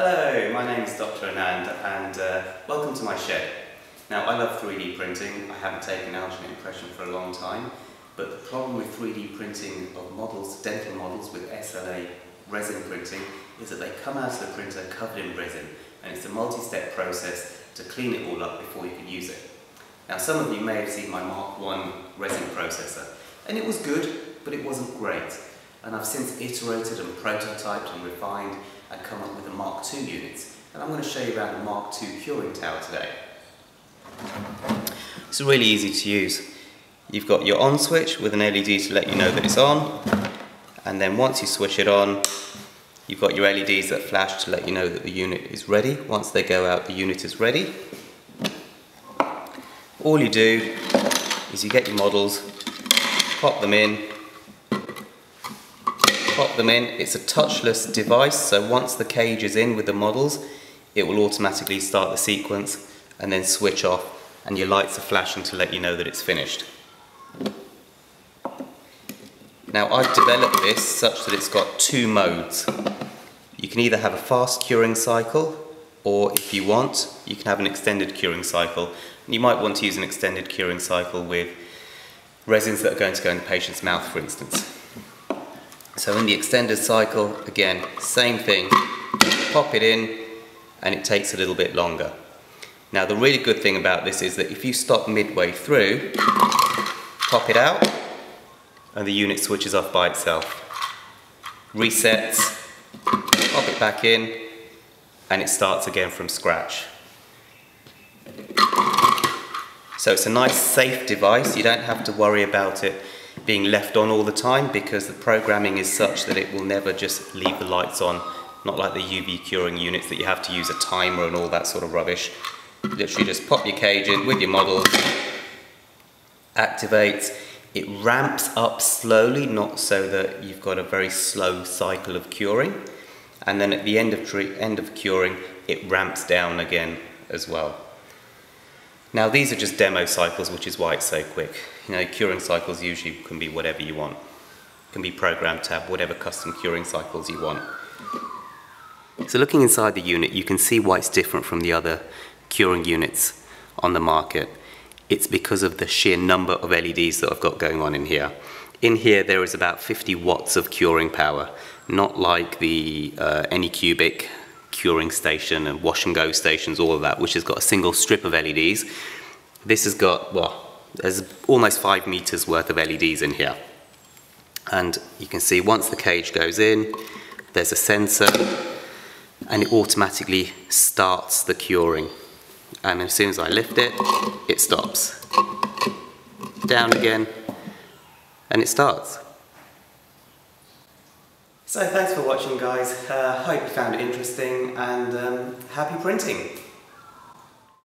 Hello, my name is Dr. Anand and uh, welcome to my shed. Now I love 3D printing, I haven't taken alginate impression for a long time, but the problem with 3D printing of models, dental models with SLA resin printing, is that they come out of the printer covered in resin and it's a multi-step process to clean it all up before you can use it. Now some of you may have seen my Mark 1 resin processor and it was good but it wasn't great and I've since iterated and prototyped and refined and come up with a Mark II unit and I'm going to show you around the Mark II curing tower today. It's really easy to use. You've got your on switch with an LED to let you know that it's on and then once you switch it on you've got your LEDs that flash to let you know that the unit is ready. Once they go out the unit is ready. All you do is you get your models, pop them in, pop them in. It's a touchless device so once the cage is in with the models it will automatically start the sequence and then switch off and your lights are flashing to let you know that it's finished. Now I've developed this such that it's got two modes. You can either have a fast curing cycle or if you want you can have an extended curing cycle. You might want to use an extended curing cycle with resins that are going to go in the patient's mouth for instance. So in the extended cycle, again, same thing, pop it in and it takes a little bit longer. Now the really good thing about this is that if you stop midway through, pop it out, and the unit switches off by itself. Resets, pop it back in, and it starts again from scratch. So it's a nice safe device, you don't have to worry about it being left on all the time because the programming is such that it will never just leave the lights on, not like the UV curing units that you have to use a timer and all that sort of rubbish literally just pop your cage in with your model, activates, it ramps up slowly, not so that you've got a very slow cycle of curing. And then at the end of, end of curing, it ramps down again as well. Now these are just demo cycles, which is why it's so quick. You know, curing cycles usually can be whatever you want. Can be programmed to have whatever custom curing cycles you want. So looking inside the unit, you can see why it's different from the other curing units on the market. It's because of the sheer number of LEDs that I've got going on in here. In here there is about 50 watts of curing power, not like the uh, Anycubic curing station and wash and go stations, all of that, which has got a single strip of LEDs. This has got, well, there's almost five meters worth of LEDs in here. And you can see once the cage goes in, there's a sensor and it automatically starts the curing and as soon as I lift it, it stops. Down again, and it starts. So thanks for watching guys, uh, hope you found it interesting and um, happy printing!